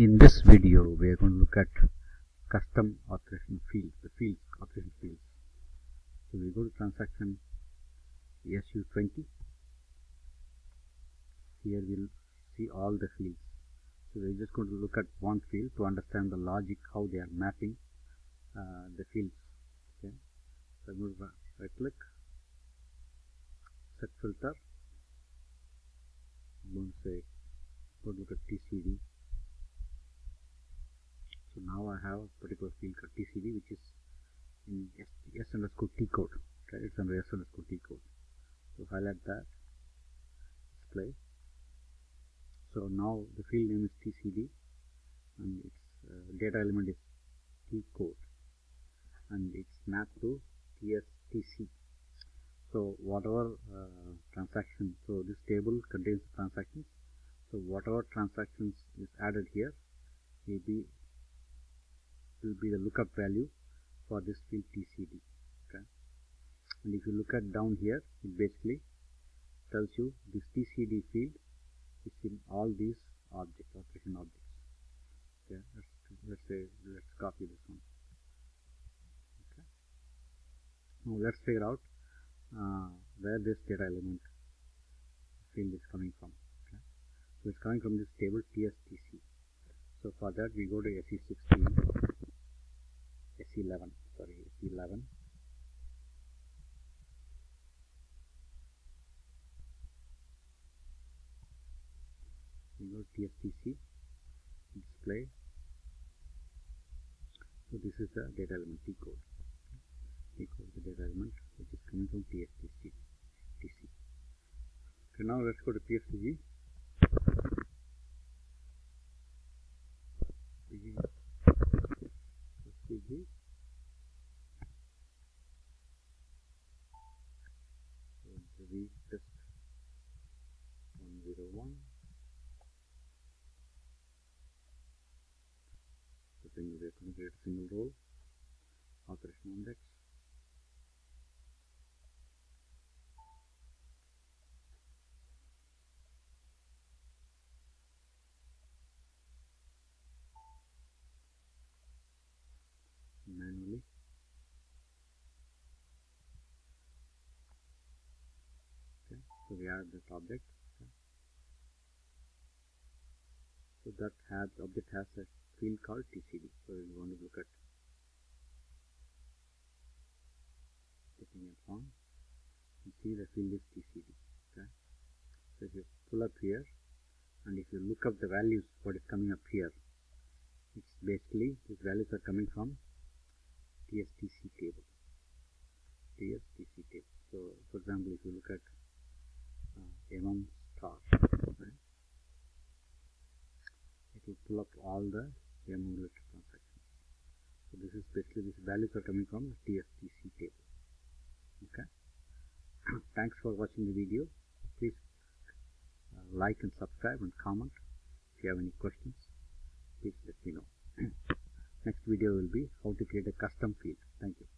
In this video, we are going to look at custom authorization fields, the fields, authorization fields. So we go to transaction SU20. Here we'll see all the fields. So we're just going to look at one field to understand the logic, how they are mapping uh, the fields. Okay. So I'm going to right click, set filter. I'm going to say, go look at TCD. So now I have a particular field called TCD which is in S, S underscore T code. Okay, it's under S underscore T code. So highlight that, display. So now the field name is TCD and its uh, data element is T code and it's mapped to TSTC. So whatever uh, transaction, so this table contains transactions. So whatever transactions is added here will be will be the lookup value for this field TCD. Okay. And if you look at down here, it basically tells you this TCD field is in all these objects, operation objects. Okay. Let's let's say let's copy this one. Okay. Now let's figure out uh, where this data element field is coming from. Okay. So it's coming from this table TSTC. So for that we go to SE16 SE11 sorry SE11 we go TSTC display. So this is the data element T code. T code the data element which is coming from TSTC TC okay now let's go to PFCG the test 101 so single create a single role authorization index. Manually okay so we add that object so that has object has a field called TCD so we want to look at taking it on you see the field is TCD okay so if you pull up here and if you look up the values what is coming up here it's basically these values are coming from TSTC table. TSTC table. So, for example, if you look at uh, MM star, right, it will pull up all the MM transactions. So, this is basically these values are coming from the TSTC table. Okay. Thanks for watching the video. Please uh, like and subscribe and comment. If you have any questions, please let me know. Next video will be how to create a custom field. Thank you.